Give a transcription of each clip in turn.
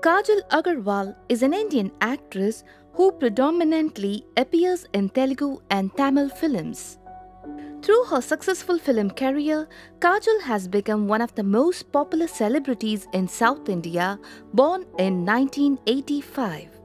Kajal Agarwal is an Indian actress who predominantly appears in Telugu and Tamil films. Through her successful film career, Kajal has become one of the most popular celebrities in South India, born in 1985.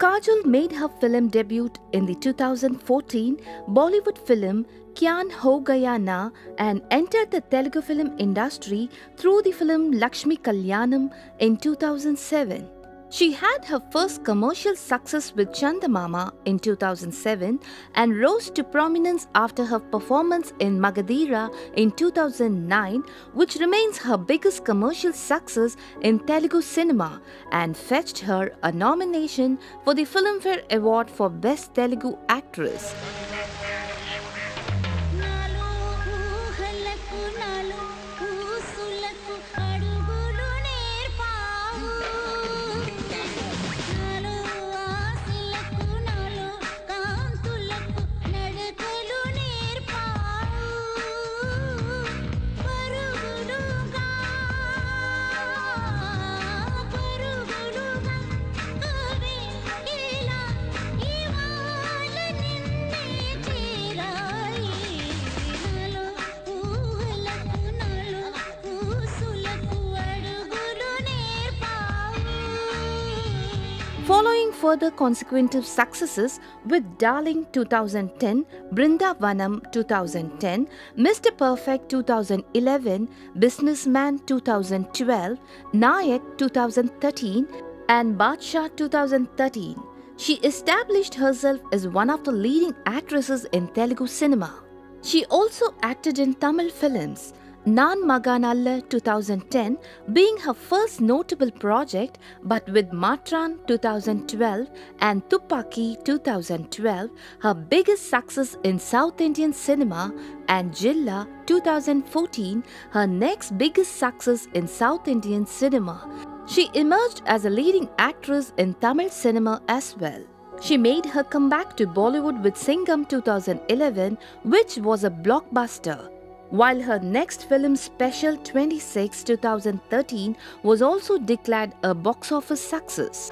Kajal made her film debut in the 2014 Bollywood film Kyun Ho Gaya Na and entered the Telugu film industry through the film Lakshmi Kalyanam in 2007. She had her first commercial success with Chandamama in 2007 and rose to prominence after her performance in Magadheera in 2009, which remains her biggest commercial success in Telugu cinema and fetched her a nomination for the Filmfare Award for Best Telugu Actress. Further consecutive successes with Darling 2010, Brindavanam 2010, Mr. Perfect 2011, Businessman 2012, Nayak 2013, and Badshah 2013, she established herself as one of the leading actresses in Telugu cinema. She also acted in Tamil films. Naan Mahaan Alla 2010 being her first notable project, but with Matran 2012 and Thuppakki 2012, her biggest success in South Indian cinema, and Jilla 2014, her next biggest success in South Indian cinema. She emerged as a leading actress in Tamil cinema as well. She made her comeback to Bollywood with Singham 2011, which was a blockbuster. While her next film Special 26 2013 was also declared a box office success.